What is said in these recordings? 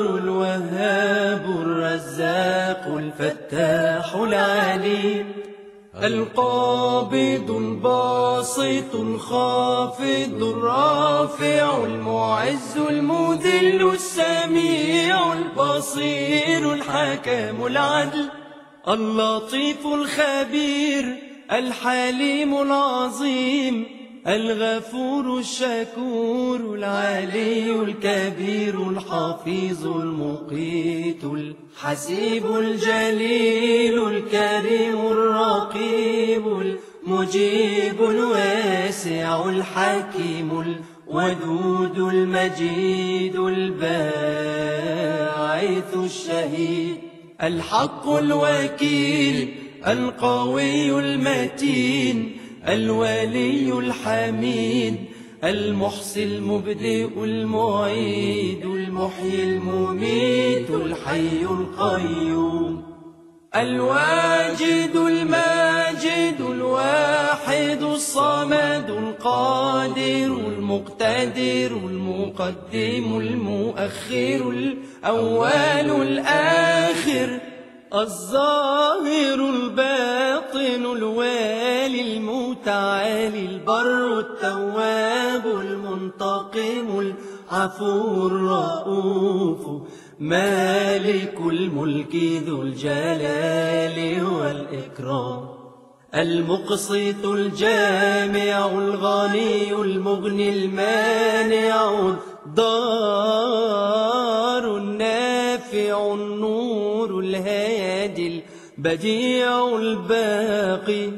الوهاب الرزاق الفتاح العليم القابض الباسط الخافض الرافع المعز المذل السميع البصير الحكم العدل. اللطيف الخبير الحليم العظيم الغفور الشكور العلي الكبير الحفيظ المقيت الحسيب الجليل الكريم الرقيب المجيب الواسع الحكيم الودود المجيد الباعث الشهيد الحق الوكيل القوي المتين الولي الحميد المحصي المبدئ المعيد المحيي المميت الحي القيوم. الواجد الماجد الواحد الصمد القادر المقتدر المقدم المؤخر الأول الآخر الظاهر المتعالي البر التواب المنتقم العفو الرؤوف مالك الملك ذو الجلال والإكرام المقسط الجامع الغني المغني المانع الضار النافع النور الهادي البديع الباقي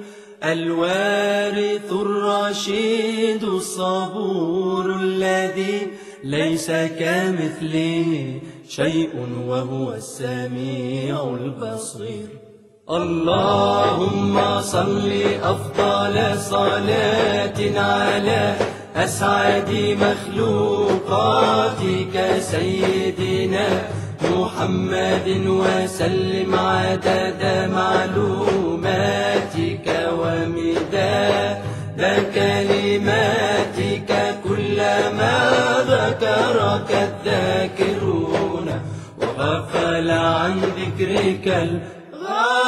الوارث الرشيد الصبور الذي ليس كمثله شيء وهو السميع البصير. اللهم صل أفضل صلاة على أسعد مخلوقاتك سيدنا محمد وسلم عدد معلوماتك ذكرك الذاكرون وغفل عن ذكرك الغافل